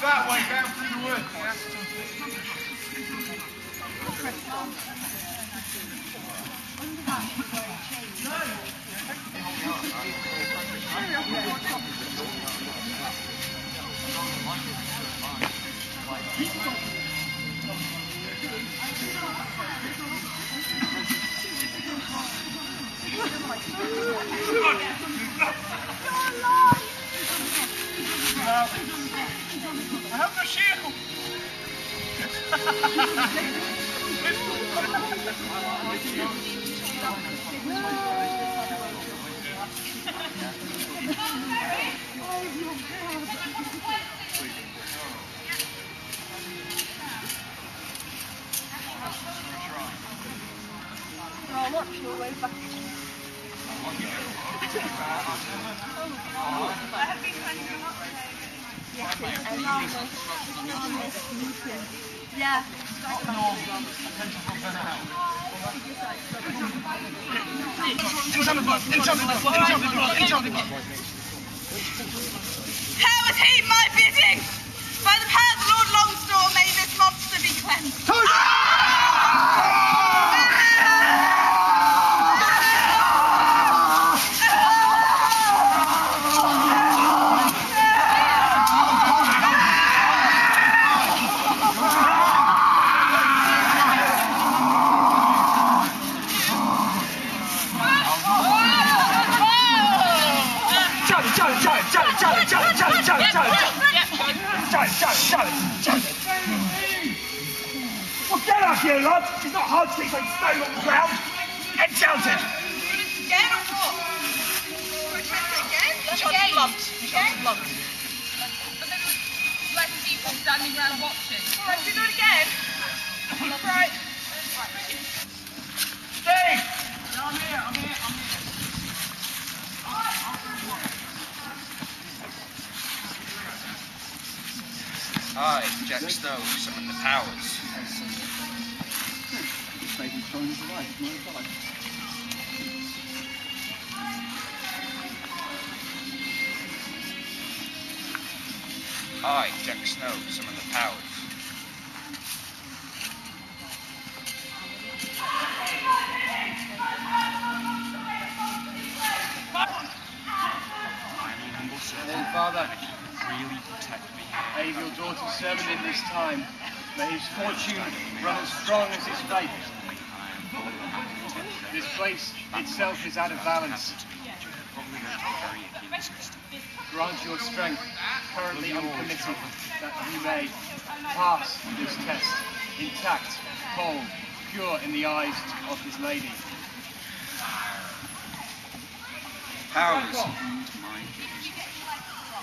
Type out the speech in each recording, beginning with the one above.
that way, down through the woods. Yeah. Have no shield! oh, look, she'll wave back. oh, I have been trying to do yeah, enormous. Yeah. He my bidding? By the power Charlie, Charlie, Charlie, Charlie, Charlie, Charlie, Charlie, Charlie, Charlie, Charlie, Charlie, Charlie, Charlie. Well, get up here, lad. It's not hard to keep like stone on the ground. Head shouted. Again or what? Again? Again. blunt. Again? blunt. But then there's less people standing around watching. All right, do it again. Right. Steve! No, I'm here, I'm here, I'm here. I, Jack Stowe, summon the powers. I, Jack Snow, summon the powers. Father. Then, Father, aid your daughter's servant in this time. May his fortune run as strong as his faith. This place itself is out of balance. Grant your strength, currently uncommitted, that you may pass this test intact, whole, pure in the eyes of his lady. Powers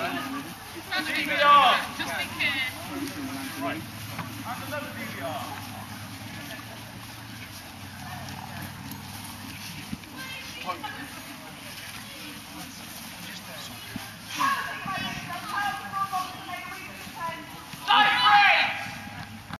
DVR! Just careful. Right. And another DVR.